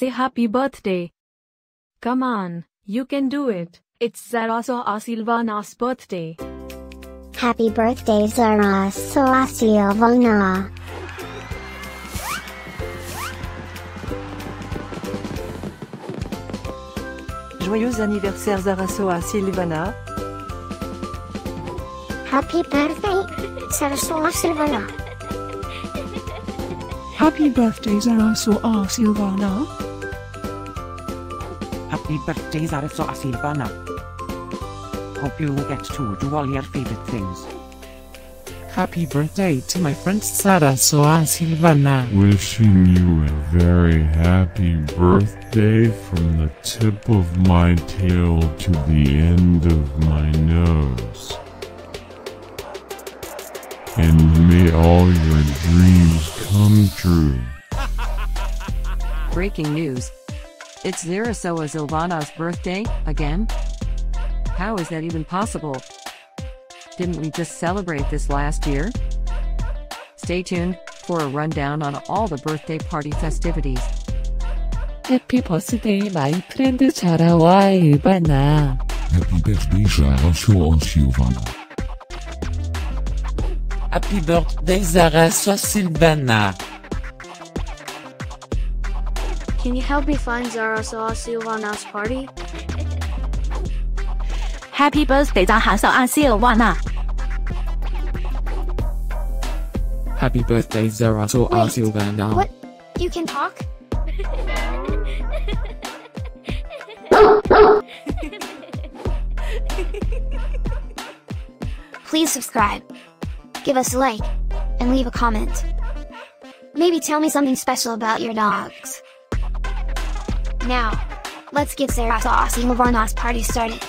say happy birthday. Come on, you can do it. It's Zarasoa Sylvana's birthday. Happy birthday Zara Soa Sylvana. Joyeux anniversaire Zarasoa Sylvana. Happy birthday Zara Soa Sylvana. Happy birthday Zarasoa Sylvana. Happy birthday Zarasoa Sylvana. Hope you will get to do all your favorite things. Happy birthday to my friend Sara Soa Sylvana. Wishing you a very happy birthday from the tip of my tail to the end of my nose. And may all your dreams come true. Breaking news. It's Zarasoa Sylvana's birthday, again? How is that even possible? Didn't we just celebrate this last year? Stay tuned for a rundown on all the birthday party festivities. Happy birthday, my friend Zarawa Ivana. Happy birthday, Zarasoa Sylvana. Happy birthday, Zarasoa Sylvana. Can you help me find Zara so I Saw Sylvana's party? Happy birthday, Zara So I Saw Sylvana! Happy birthday, Zara So I Saw Sylvana! What? You can talk? Please subscribe, give us a like, and leave a comment. Maybe tell me something special about your dogs. Now, let's get Sarah Saucy Lavarna's party started.